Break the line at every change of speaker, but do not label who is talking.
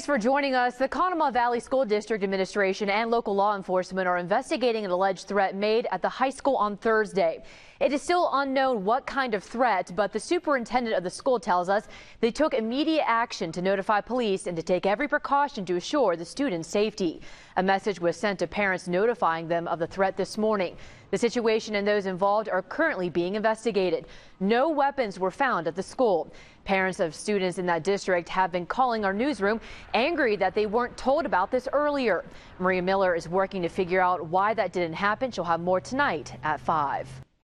Thanks for joining us. The Conemaugh Valley School District Administration and local law enforcement are investigating an alleged threat made at the high school on Thursday. It is still unknown what kind of threat, but the superintendent of the school tells us they took immediate action to notify police and to take every precaution to assure the students' safety. A message was sent to parents notifying them of the threat this morning. The situation and those involved are currently being investigated. No weapons were found at the school. Parents of students in that district have been calling our newsroom angry that they weren't told about this earlier. Maria Miller is working to figure out why that didn't happen. She'll have more tonight at 5.